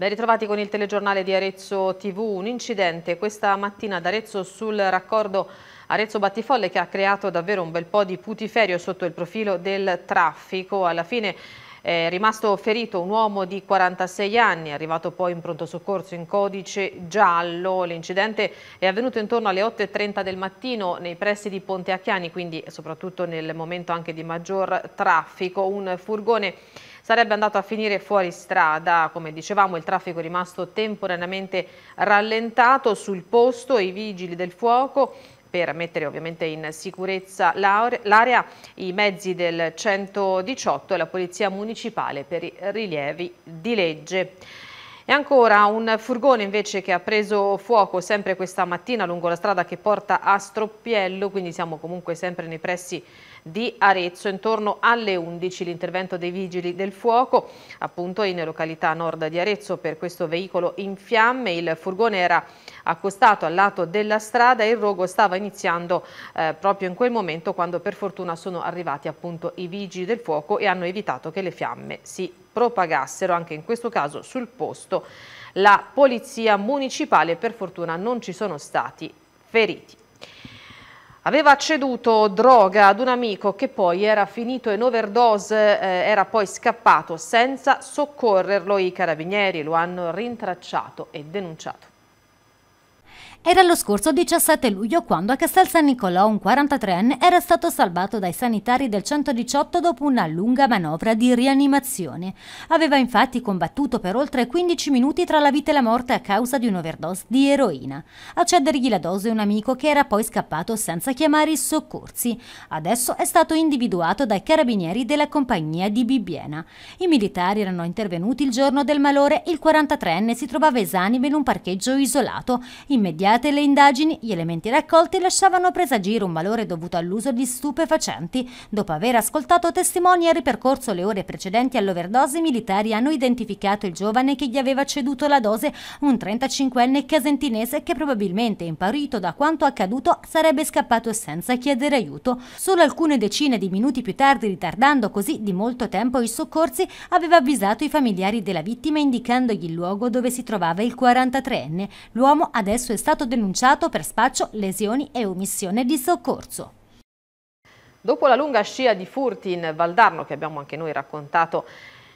Ben ritrovati con il telegiornale di Arezzo TV, un incidente questa mattina ad Arezzo sul raccordo Arezzo Battifolle che ha creato davvero un bel po' di putiferio sotto il profilo del traffico. Alla fine è rimasto ferito un uomo di 46 anni, arrivato poi in pronto soccorso in codice giallo. L'incidente è avvenuto intorno alle 8.30 del mattino nei pressi di Ponte Acchiani, quindi soprattutto nel momento anche di maggior traffico. Un furgone sarebbe andato a finire fuori strada, come dicevamo il traffico è rimasto temporaneamente rallentato sul posto i vigili del fuoco per mettere ovviamente in sicurezza l'area, i mezzi del 118 e la Polizia Municipale per i rilievi di legge. E ancora un furgone invece che ha preso fuoco sempre questa mattina lungo la strada che porta a Stroppiello, quindi siamo comunque sempre nei pressi di Arezzo. Intorno alle 11 l'intervento dei vigili del fuoco, appunto in località nord di Arezzo per questo veicolo in fiamme. Il furgone era accostato al lato della strada e il rogo stava iniziando eh, proprio in quel momento quando per fortuna sono arrivati appunto i vigili del fuoco e hanno evitato che le fiamme si propagassero anche in questo caso sul posto la polizia municipale per fortuna non ci sono stati feriti. Aveva ceduto droga ad un amico che poi era finito in overdose, eh, era poi scappato senza soccorrerlo. I carabinieri lo hanno rintracciato e denunciato. Era lo scorso 17 luglio quando a Castel San Nicolò un 43enne era stato salvato dai sanitari del 118 dopo una lunga manovra di rianimazione. Aveva infatti combattuto per oltre 15 minuti tra la vita e la morte a causa di un'overdose di eroina. A cedergli la dose un amico che era poi scappato senza chiamare i soccorsi. Adesso è stato individuato dai carabinieri della compagnia di Bibbiena. I militari erano intervenuti il giorno del malore, il 43enne si trovava esanime in un parcheggio isolato. Immediatamente Iniziate le indagini, gli elementi raccolti lasciavano presagire un valore dovuto all'uso di stupefacenti. Dopo aver ascoltato testimoni e ripercorso le ore precedenti all'overdose, i militari hanno identificato il giovane che gli aveva ceduto la dose, un 35enne casentinese che probabilmente, imparito da quanto accaduto, sarebbe scappato senza chiedere aiuto. Solo alcune decine di minuti più tardi, ritardando così di molto tempo i soccorsi, aveva avvisato i familiari della vittima indicandogli il luogo dove si trovava il 43enne. L'uomo adesso è stato stato denunciato per spaccio, lesioni e omissione di soccorso. Dopo la lunga scia di furti in Valdarno, che abbiamo anche noi raccontato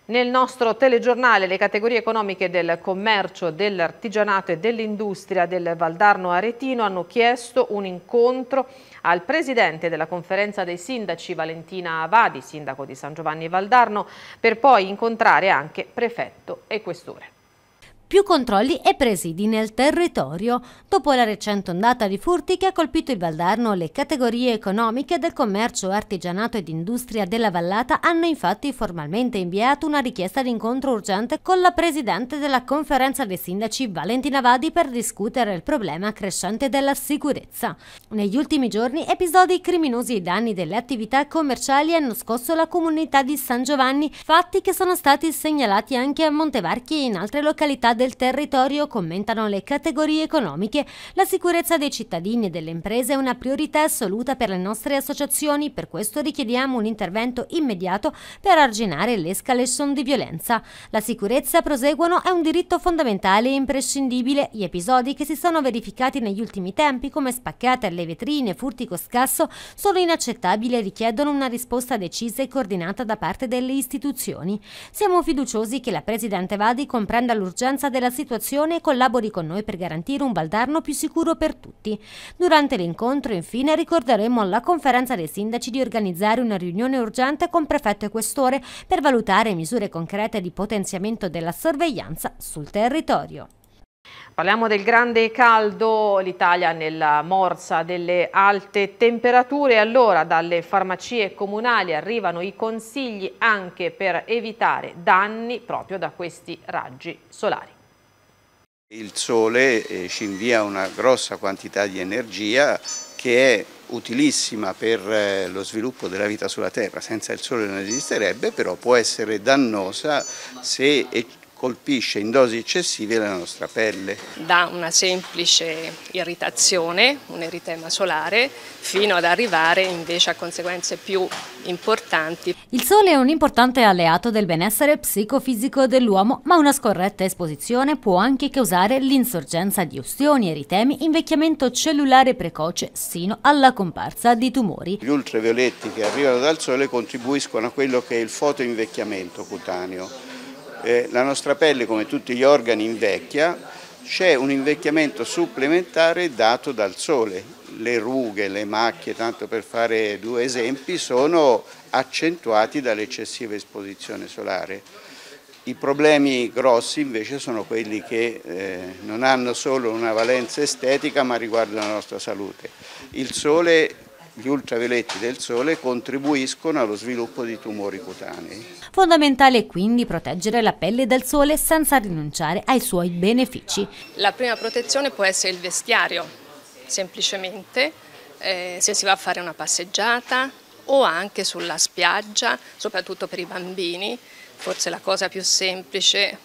nel nostro telegiornale, le categorie economiche del commercio, dell'artigianato e dell'industria del Valdarno Aretino hanno chiesto un incontro al presidente della conferenza dei sindaci Valentina Avadi, sindaco di San Giovanni Valdarno, per poi incontrare anche prefetto e questore. Più controlli e presidi nel territorio. Dopo la recente ondata di furti che ha colpito il Valdarno, le categorie economiche del commercio, artigianato ed industria della Vallata hanno infatti formalmente inviato una richiesta di incontro urgente con la presidente della conferenza dei sindaci Valentina Vadi per discutere il problema crescente della sicurezza. Negli ultimi giorni episodi criminosi ai danni delle attività commerciali hanno scosso la comunità di San Giovanni, fatti che sono stati segnalati anche a Montevarchi e in altre località del del territorio commentano le categorie economiche. La sicurezza dei cittadini e delle imprese è una priorità assoluta per le nostre associazioni, per questo richiediamo un intervento immediato per arginare l'escalation di violenza. La sicurezza, proseguono, è un diritto fondamentale e imprescindibile. Gli episodi che si sono verificati negli ultimi tempi, come spaccate alle vetrine, furti scasso, sono inaccettabili e richiedono una risposta decisa e coordinata da parte delle istituzioni. Siamo fiduciosi che la Presidente Vadi comprenda l'urgenza della situazione e collabori con noi per garantire un Valdarno più sicuro per tutti. Durante l'incontro, infine, ricorderemo alla conferenza dei sindaci di organizzare una riunione urgente con prefetto e questore per valutare misure concrete di potenziamento della sorveglianza sul territorio. Parliamo del grande caldo, l'Italia nella morsa delle alte temperature, allora dalle farmacie comunali arrivano i consigli anche per evitare danni proprio da questi raggi solari. Il sole eh, ci invia una grossa quantità di energia che è utilissima per eh, lo sviluppo della vita sulla Terra, senza il sole non esisterebbe, però può essere dannosa se colpisce in dosi eccessive la nostra pelle. Da una semplice irritazione, un eritema solare, fino ad arrivare invece a conseguenze più importanti. Il sole è un importante alleato del benessere psicofisico dell'uomo, ma una scorretta esposizione può anche causare l'insorgenza di ustioni, eritemi, invecchiamento cellulare precoce, sino alla comparsa di tumori. Gli ultravioletti che arrivano dal sole contribuiscono a quello che è il fotoinvecchiamento cutaneo. Eh, la nostra pelle, come tutti gli organi, invecchia, c'è un invecchiamento supplementare dato dal sole. Le rughe, le macchie, tanto per fare due esempi, sono accentuati dall'eccessiva esposizione solare. I problemi grossi invece sono quelli che eh, non hanno solo una valenza estetica ma riguardano la nostra salute. Il sole gli ultravioletti del sole contribuiscono allo sviluppo di tumori cutanei. Fondamentale è quindi proteggere la pelle dal sole senza rinunciare ai suoi benefici. La prima protezione può essere il vestiario, semplicemente, eh, se si va a fare una passeggiata o anche sulla spiaggia, soprattutto per i bambini. Forse la cosa più semplice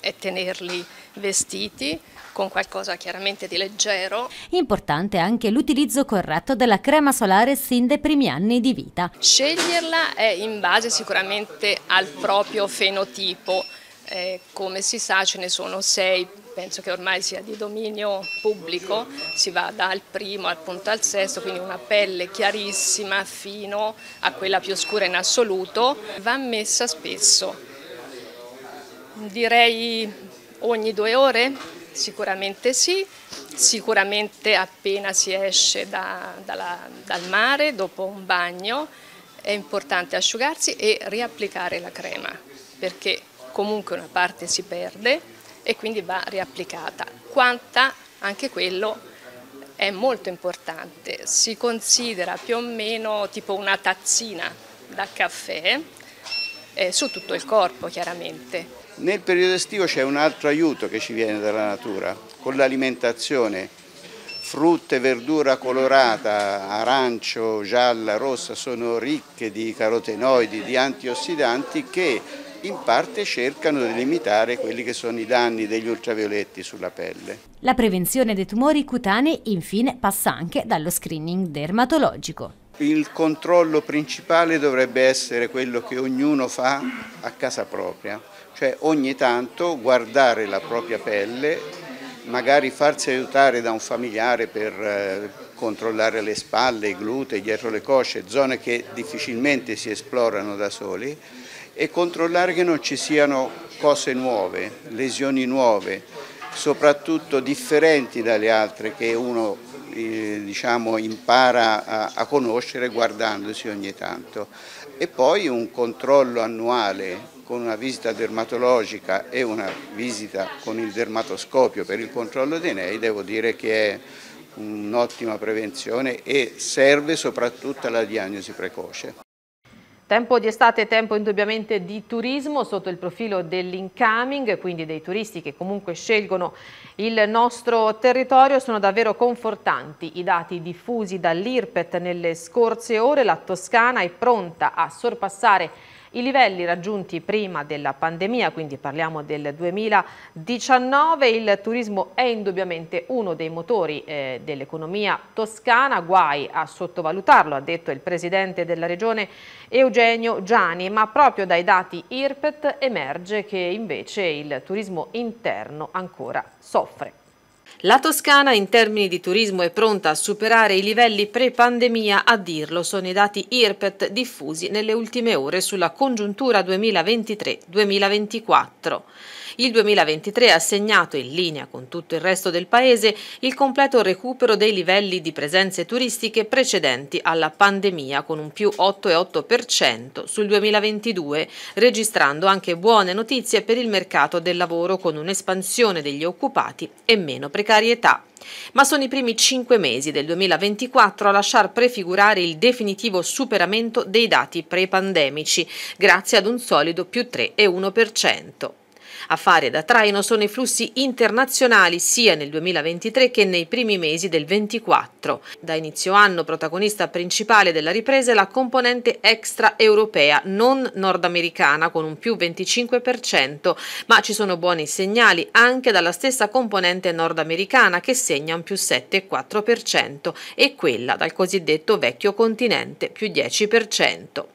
è tenerli vestiti con qualcosa chiaramente di leggero. Importante anche l'utilizzo corretto della crema solare sin dai primi anni di vita. Sceglierla è in base sicuramente al proprio fenotipo. Eh, come si sa ce ne sono sei, penso che ormai sia di dominio pubblico, si va dal primo al punto al sesto, quindi una pelle chiarissima fino a quella più scura in assoluto, va messa spesso, direi ogni due ore, Sicuramente sì, sicuramente appena si esce da, dalla, dal mare, dopo un bagno, è importante asciugarsi e riapplicare la crema, perché comunque una parte si perde e quindi va riapplicata. Quanta, anche quello è molto importante, si considera più o meno tipo una tazzina da caffè, eh, su tutto il corpo chiaramente. Nel periodo estivo c'è un altro aiuto che ci viene dalla natura, con l'alimentazione. Frutta e verdura colorata, arancio, gialla, rossa, sono ricche di carotenoidi, di antiossidanti che in parte cercano di limitare quelli che sono i danni degli ultravioletti sulla pelle. La prevenzione dei tumori cutanei infine passa anche dallo screening dermatologico. Il controllo principale dovrebbe essere quello che ognuno fa a casa propria, cioè ogni tanto guardare la propria pelle, magari farsi aiutare da un familiare per eh, controllare le spalle, i glutei, dietro le cosce, zone che difficilmente si esplorano da soli e controllare che non ci siano cose nuove, lesioni nuove, soprattutto differenti dalle altre che uno eh, diciamo, impara a, a conoscere guardandosi ogni tanto. E poi un controllo annuale con una visita dermatologica e una visita con il dermatoscopio per il controllo dei nei, devo dire che è un'ottima prevenzione e serve soprattutto alla diagnosi precoce. Tempo di estate tempo indubbiamente di turismo sotto il profilo dell'incoming, quindi dei turisti che comunque scelgono il nostro territorio. Sono davvero confortanti i dati diffusi dall'IRPET nelle scorse ore. La Toscana è pronta a sorpassare i livelli raggiunti prima della pandemia, quindi parliamo del 2019, il turismo è indubbiamente uno dei motori eh, dell'economia toscana, guai a sottovalutarlo, ha detto il presidente della regione Eugenio Giani, ma proprio dai dati IRPET emerge che invece il turismo interno ancora soffre. La Toscana in termini di turismo è pronta a superare i livelli pre-pandemia, a dirlo sono i dati IRPET diffusi nelle ultime ore sulla congiuntura 2023-2024. Il 2023 ha segnato, in linea con tutto il resto del Paese, il completo recupero dei livelli di presenze turistiche precedenti alla pandemia, con un più 8,8% sul 2022, registrando anche buone notizie per il mercato del lavoro con un'espansione degli occupati e meno precarietà. Ma sono i primi cinque mesi del 2024 a lasciar prefigurare il definitivo superamento dei dati pre-pandemici, grazie ad un solido più 3,1%. A fare da traino sono i flussi internazionali sia nel 2023 che nei primi mesi del 2024. Da inizio anno protagonista principale della ripresa è la componente extraeuropea, non nordamericana, con un più 25%, ma ci sono buoni segnali anche dalla stessa componente nordamericana che segna un più 7,4% e quella dal cosiddetto vecchio continente più 10%.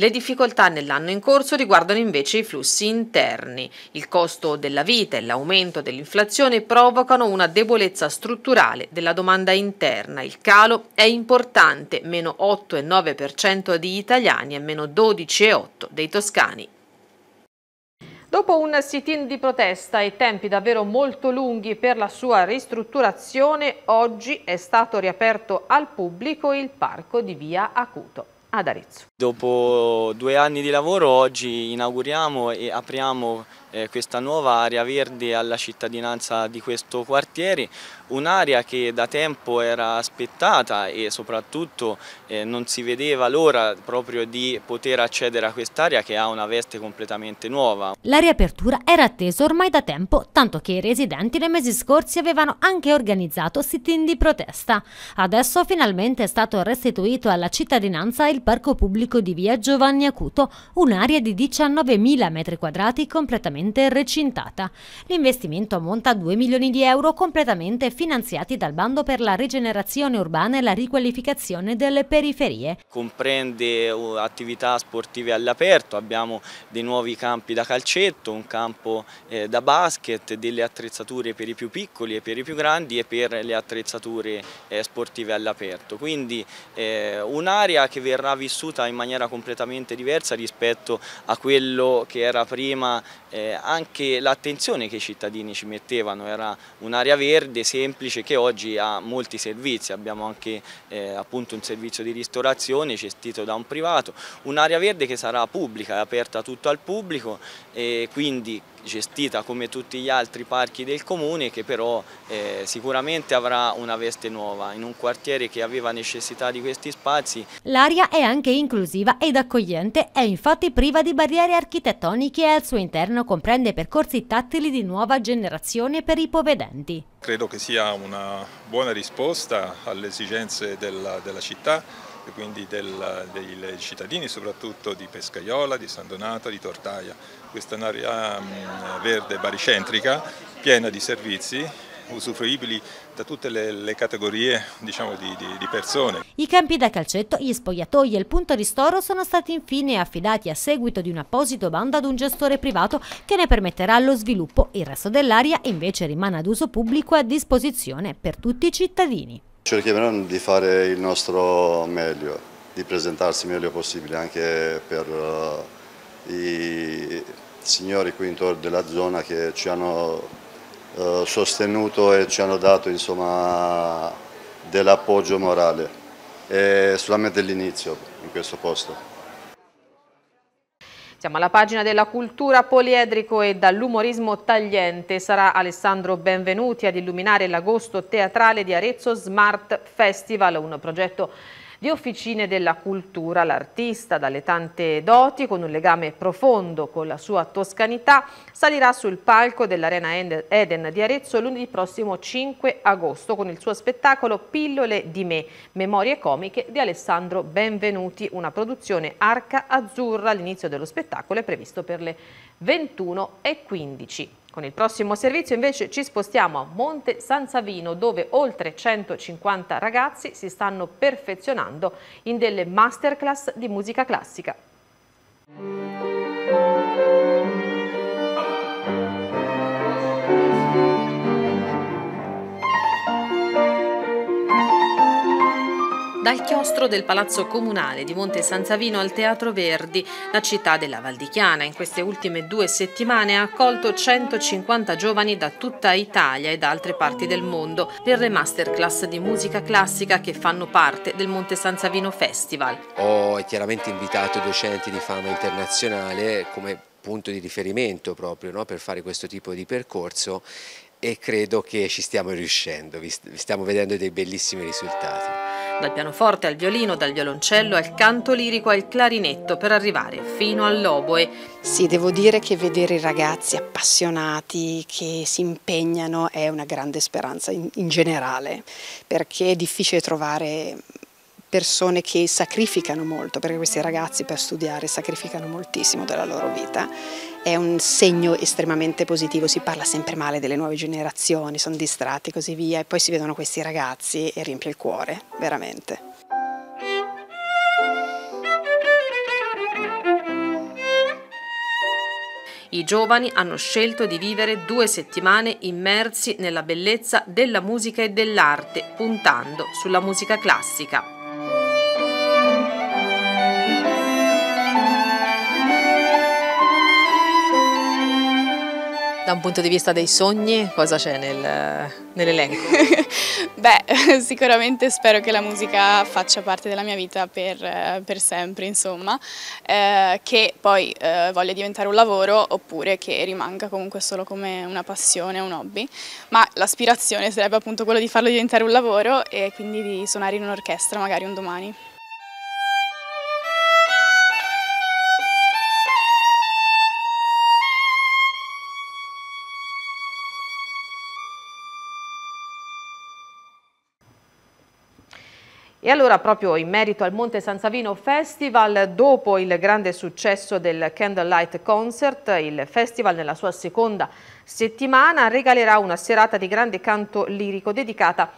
Le difficoltà nell'anno in corso riguardano invece i flussi interni. Il costo della vita e l'aumento dell'inflazione provocano una debolezza strutturale della domanda interna. Il calo è importante, meno 8,9% di italiani e meno 12,8% dei toscani. Dopo un sit-in di protesta e tempi davvero molto lunghi per la sua ristrutturazione, oggi è stato riaperto al pubblico il parco di via Acuto ad Arezzo. Dopo due anni di lavoro oggi inauguriamo e apriamo eh, questa nuova area verde alla cittadinanza di questo quartiere, un'area che da tempo era aspettata e soprattutto eh, non si vedeva l'ora proprio di poter accedere a quest'area che ha una veste completamente nuova. La riapertura era attesa ormai da tempo, tanto che i residenti nei mesi scorsi avevano anche organizzato sit-in di protesta. Adesso finalmente è stato restituito alla cittadinanza il parco pubblico di via Giovanni Acuto, un'area di 19.000 m2 completamente recintata. L'investimento ammonta a 2 milioni di euro completamente finanziati dal bando per la rigenerazione urbana e la riqualificazione delle periferie. Comprende uh, attività sportive all'aperto, abbiamo dei nuovi campi da calcetto, un campo eh, da basket, delle attrezzature per i più piccoli e per i più grandi e per le attrezzature eh, sportive all'aperto. Quindi eh, un'area che verrà vissuta in maniera completamente diversa rispetto a quello che era prima anche l'attenzione che i cittadini ci mettevano, era un'area verde semplice che oggi ha molti servizi, abbiamo anche eh, appunto un servizio di ristorazione gestito da un privato, un'area verde che sarà pubblica, è aperta tutto al pubblico e quindi gestita come tutti gli altri parchi del comune che però eh, sicuramente avrà una veste nuova in un quartiere che aveva necessità di questi spazi. L'aria è anche inclusiva ed accogliente, è infatti priva di barriere architettoniche e al suo interno comprende percorsi tattili di nuova generazione per i povedenti. Credo che sia una buona risposta alle esigenze della, della città quindi del, dei cittadini, soprattutto di Pescaiola, di San Donato, di Tortaia. Questa è un'area verde baricentrica, piena di servizi, usufruibili da tutte le, le categorie diciamo, di, di, di, persone. I campi da calcetto, gli spogliatoi e il punto ristoro sono stati infine affidati a seguito di un apposito bando ad un gestore privato che ne permetterà lo sviluppo. Il resto dell'area invece rimane ad uso pubblico e a disposizione per tutti i cittadini. Cercheremo di fare il nostro meglio, di presentarsi meglio possibile anche per uh, i signori qui intorno della zona che ci hanno uh, sostenuto e ci hanno dato dell'appoggio morale. È solamente l'inizio in questo posto. Siamo alla pagina della cultura poliedrico e dall'umorismo tagliente. Sarà Alessandro Benvenuti ad illuminare l'agosto teatrale di Arezzo Smart Festival, un progetto di Officine della Cultura. L'artista, dalle tante doti, con un legame profondo con la sua toscanità, salirà sul palco dell'Arena Eden di Arezzo lunedì prossimo 5 agosto con il suo spettacolo Pillole di me, memorie comiche di Alessandro Benvenuti, una produzione Arca Azzurra. L'inizio dello spettacolo è previsto per le 21.15. Con il prossimo servizio invece ci spostiamo a Monte San Savino dove oltre 150 ragazzi si stanno perfezionando in delle masterclass di musica classica. Dal chiostro del Palazzo Comunale di Monte San Savino al Teatro Verdi, la città della Valdichiana in queste ultime due settimane ha accolto 150 giovani da tutta Italia e da altre parti del mondo per le masterclass di musica classica che fanno parte del Monte San Savino Festival. Ho chiaramente invitato docenti di fama internazionale come punto di riferimento proprio no, per fare questo tipo di percorso e credo che ci stiamo riuscendo, stiamo vedendo dei bellissimi risultati. Dal pianoforte al violino, dal violoncello al canto lirico al clarinetto per arrivare fino all'oboe. Sì, devo dire che vedere i ragazzi appassionati che si impegnano è una grande speranza in, in generale, perché è difficile trovare persone che sacrificano molto, perché questi ragazzi per studiare sacrificano moltissimo della loro vita, è un segno estremamente positivo, si parla sempre male delle nuove generazioni, sono distratti e così via, e poi si vedono questi ragazzi e riempie il cuore, veramente. I giovani hanno scelto di vivere due settimane immersi nella bellezza della musica e dell'arte, puntando sulla musica classica. Da un punto di vista dei sogni, cosa c'è nel, nell'elenco? Beh, sicuramente spero che la musica faccia parte della mia vita per, per sempre, insomma, eh, che poi eh, voglia diventare un lavoro oppure che rimanga comunque solo come una passione, un hobby, ma l'aspirazione sarebbe appunto quello di farlo diventare un lavoro e quindi di suonare in un'orchestra magari un domani. E allora proprio in merito al Monte San Savino Festival, dopo il grande successo del Candlelight Concert, il festival nella sua seconda settimana regalerà una serata di grande canto lirico dedicata a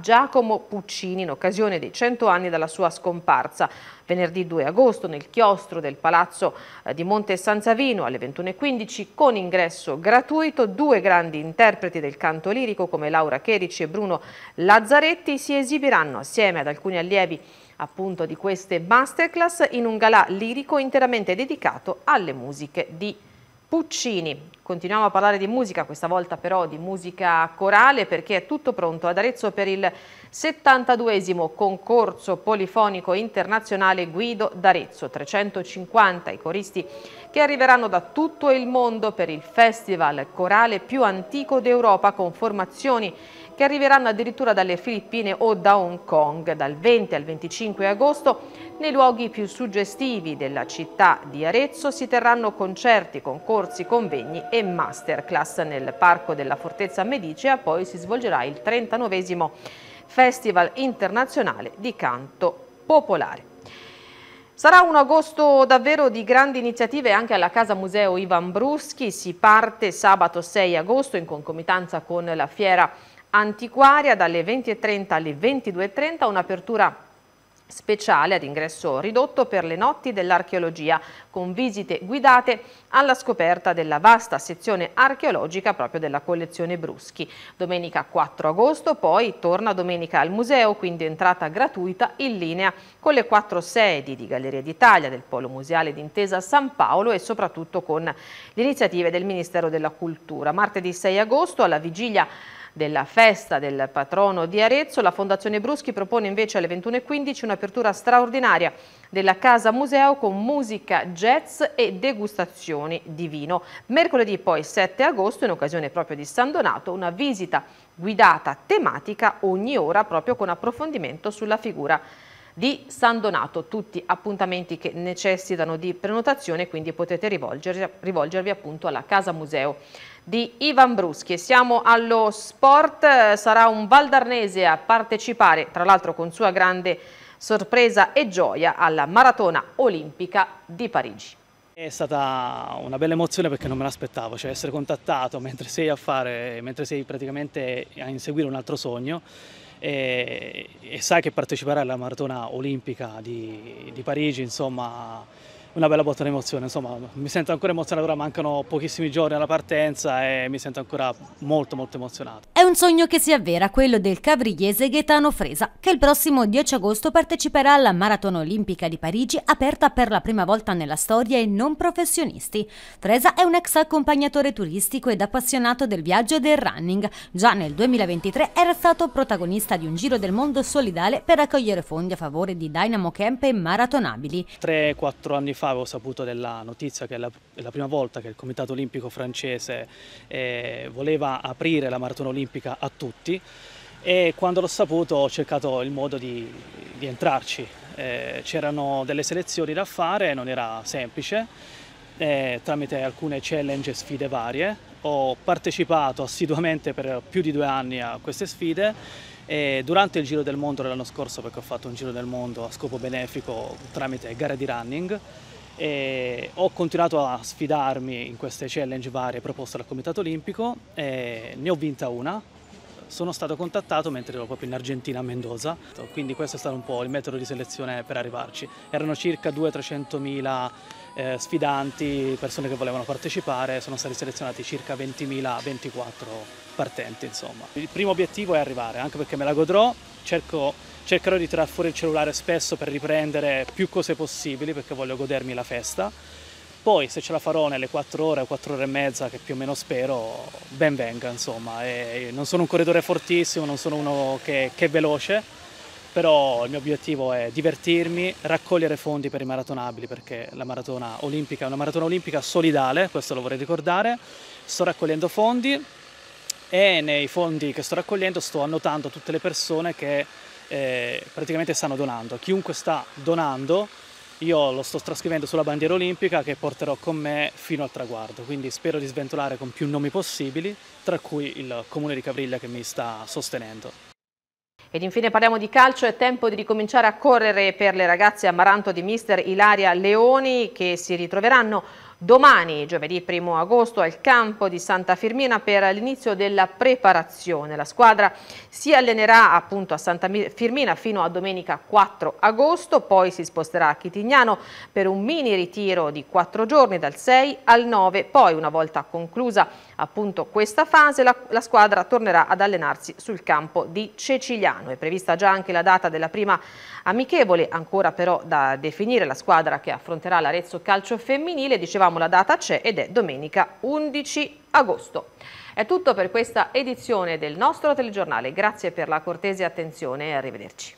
Giacomo Puccini in occasione dei 100 anni dalla sua scomparsa. Venerdì 2 agosto nel chiostro del Palazzo eh, di Monte San Savino alle 21.15 con ingresso gratuito due grandi interpreti del canto lirico come Laura Cherici e Bruno Lazzaretti si esibiranno assieme ad alcuni allievi appunto di queste masterclass in un galà lirico interamente dedicato alle musiche di Puccini. Continuiamo a parlare di musica, questa volta però di musica corale perché è tutto pronto ad Arezzo per il 72esimo concorso polifonico internazionale Guido d'Arezzo. 350 i coristi che arriveranno da tutto il mondo per il festival corale più antico d'Europa con formazioni che arriveranno addirittura dalle Filippine o da Hong Kong dal 20 al 25 agosto. Nei luoghi più suggestivi della città di Arezzo si terranno concerti, concorsi, convegni e masterclass nel Parco della Fortezza Medicea, poi si svolgerà il 39 Festival internazionale di canto popolare. Sarà un agosto davvero di grandi iniziative anche alla Casa Museo Ivan Bruschi. Si parte sabato 6 agosto in concomitanza con la fiera antiquaria dalle 20.30 alle 22.30, un'apertura speciale ad ingresso ridotto per le notti dell'archeologia con visite guidate alla scoperta della vasta sezione archeologica proprio della collezione Bruschi. Domenica 4 agosto poi torna domenica al museo, quindi entrata gratuita in linea con le quattro sedi di Galleria d'Italia, del Polo Museale d'Intesa San Paolo e soprattutto con le iniziative del Ministero della Cultura. Martedì 6 agosto alla vigilia della festa del patrono di Arezzo, la Fondazione Bruschi propone invece alle 21.15 un'apertura straordinaria della Casa Museo con musica jazz e degustazioni di vino. Mercoledì poi 7 agosto, in occasione proprio di San Donato, una visita guidata tematica ogni ora proprio con approfondimento sulla figura di San Donato, tutti appuntamenti che necessitano di prenotazione, quindi potete rivolgervi, rivolgervi appunto alla Casa Museo di Ivan Bruschi. Siamo allo sport, sarà un Valdarnese a partecipare, tra l'altro con sua grande sorpresa e gioia, alla Maratona Olimpica di Parigi. È stata una bella emozione perché non me l'aspettavo, cioè essere contattato mentre sei a fare, mentre sei praticamente a inseguire un altro sogno e, e sai che parteciperai alla maratona olimpica di, di Parigi, insomma una bella botta di emozione, insomma mi sento ancora emozionato, ora mancano pochissimi giorni alla partenza e mi sento ancora molto molto emozionato. È un sogno che si avvera quello del cavrigliese Gaetano Fresa, che il prossimo 10 agosto parteciperà alla Maratona Olimpica di Parigi, aperta per la prima volta nella storia ai non professionisti. Fresa è un ex accompagnatore turistico ed appassionato del viaggio e del running. Già nel 2023 era stato protagonista di un giro del mondo solidale per raccogliere fondi a favore di Dynamo Camp e maratonabili. 3-4 anni fa fa avevo saputo della notizia che è la, è la prima volta che il Comitato Olimpico francese eh, voleva aprire la maratona olimpica a tutti e quando l'ho saputo ho cercato il modo di, di entrarci. Eh, c'erano delle selezioni da fare, non era semplice, eh, tramite alcune challenge e sfide varie. Ho partecipato assiduamente per più di due anni a queste sfide e durante il Giro del Mondo dell'anno scorso, perché ho fatto un Giro del Mondo a scopo benefico tramite gare di running, e ho continuato a sfidarmi in queste challenge varie proposte dal Comitato Olimpico e ne ho vinta una. Sono stato contattato mentre ero proprio in Argentina a Mendoza, quindi questo è stato un po' il metodo di selezione per arrivarci. Erano circa 200-300 mila eh, sfidanti, persone che volevano partecipare, sono stati selezionati circa 20.024 partenti. Insomma. Il primo obiettivo è arrivare, anche perché me la godrò, cerco, cercherò di tirar fuori il cellulare spesso per riprendere più cose possibili perché voglio godermi la festa. Poi se ce la farò nelle 4 ore o 4 ore e mezza, che più o meno spero, ben venga insomma. E non sono un corridore fortissimo, non sono uno che, che è veloce, però il mio obiettivo è divertirmi, raccogliere fondi per i maratonabili perché la maratona olimpica è una maratona olimpica solidale, questo lo vorrei ricordare, sto raccogliendo fondi e nei fondi che sto raccogliendo sto annotando tutte le persone che eh, praticamente stanno donando, chiunque sta donando io lo sto trascrivendo sulla bandiera olimpica che porterò con me fino al traguardo, quindi spero di sventolare con più nomi possibili, tra cui il comune di Cavriglia che mi sta sostenendo. Ed infine parliamo di calcio, è tempo di ricominciare a correre per le ragazze amaranto di mister Ilaria Leoni che si ritroveranno domani, giovedì 1 agosto, al campo di Santa Firmina per l'inizio della preparazione. La squadra si allenerà appunto a Santa Firmina fino a domenica 4 agosto, poi si sposterà a Chitignano per un mini ritiro di 4 giorni dal 6 al 9, poi una volta conclusa appunto questa fase la, la squadra tornerà ad allenarsi sul campo di Ceciliano. È prevista già anche la data della prima amichevole, ancora però da definire la squadra che affronterà l'Arezzo Calcio Femminile, dicevamo la data c'è ed è domenica 11 agosto. È tutto per questa edizione del nostro telegiornale, grazie per la cortese attenzione e arrivederci.